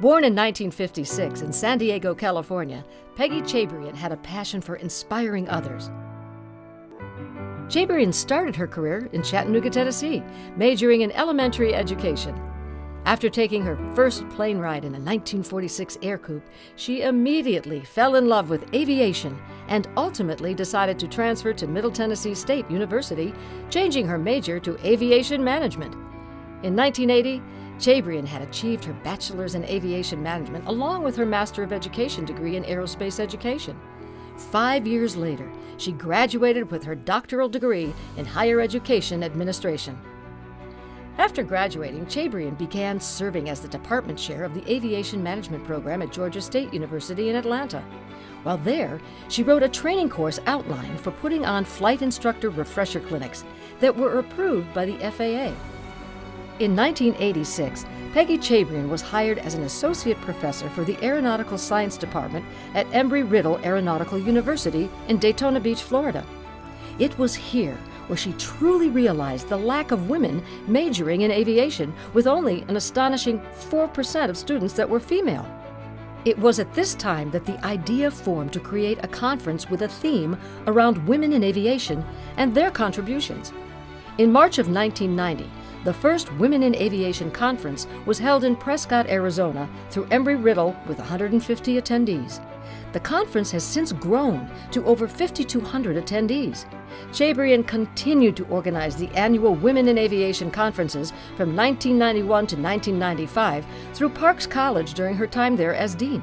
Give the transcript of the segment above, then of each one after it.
Born in 1956 in San Diego, California, Peggy Chabrian had a passion for inspiring others. Chabrian started her career in Chattanooga, Tennessee, majoring in elementary education. After taking her first plane ride in a 1946 Ercoupe, she immediately fell in love with aviation and ultimately decided to transfer to Middle Tennessee State University, changing her major to aviation management. In 1980, Chabrian had achieved her bachelor's in aviation management along with her Master of Education degree in aerospace education. Five years later, she graduated with her doctoral degree in higher education administration. After graduating, Chabrian began serving as the department chair of the aviation management program at Georgia State University in Atlanta. While there, she wrote a training course outline for putting on flight instructor refresher clinics that were approved by the FAA. In 1986, Peggy Chabrian was hired as an associate professor for the Aeronautical Science Department at Embry-Riddle Aeronautical University in Daytona Beach, Florida. It was here where she truly realized the lack of women majoring in aviation, with only an astonishing 4% of students that were female. It was at this time that the idea formed to create a conference with a theme around women in aviation and their contributions. In March of 1990, the first Women in Aviation Conference was held in Prescott, Arizona through Embry-Riddle with 150 attendees. The conference has since grown to over 5,200 attendees. Chabrian continued to organize the annual Women in Aviation conferences from 1991 to 1995 through Parks College during her time there as dean.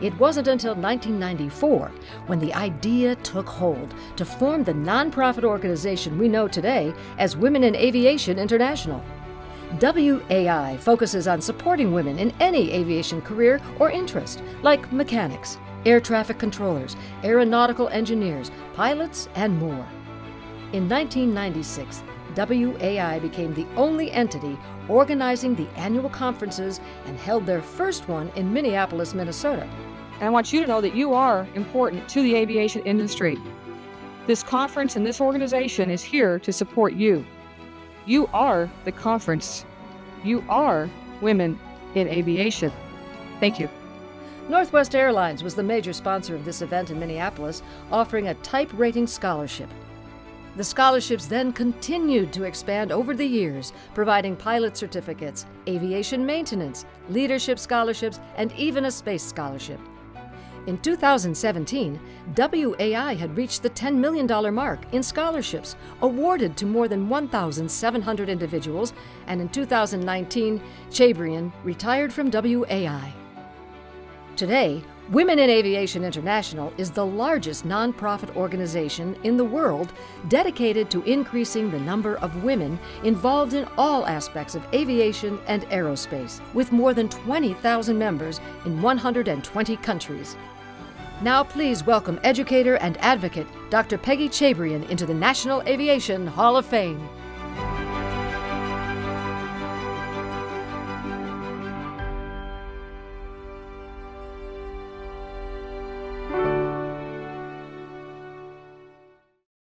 It wasn't until 1994 when the idea took hold to form the nonprofit organization we know today as Women in Aviation International. WAI focuses on supporting women in any aviation career or interest, like mechanics, air traffic controllers, aeronautical engineers, pilots, and more. In 1996, WAI became the only entity organizing the annual conferences and held their first one in Minneapolis, Minnesota. And I want you to know that you are important to the aviation industry. This conference and this organization is here to support you. You are the conference. You are women in aviation. Thank you. Northwest Airlines was the major sponsor of this event in Minneapolis, offering a type rating scholarship. The scholarships then continued to expand over the years, providing pilot certificates, aviation maintenance, leadership scholarships, and even a space scholarship. In 2017, WAI had reached the $10 million mark in scholarships awarded to more than 1,700 individuals, and in 2019, Chabrian retired from WAI. Today, Women in Aviation International is the largest nonprofit organization in the world dedicated to increasing the number of women involved in all aspects of aviation and aerospace, with more than 20,000 members in 120 countries. Now, please welcome educator and advocate Dr. Peggy Chabrian into the National Aviation Hall of Fame.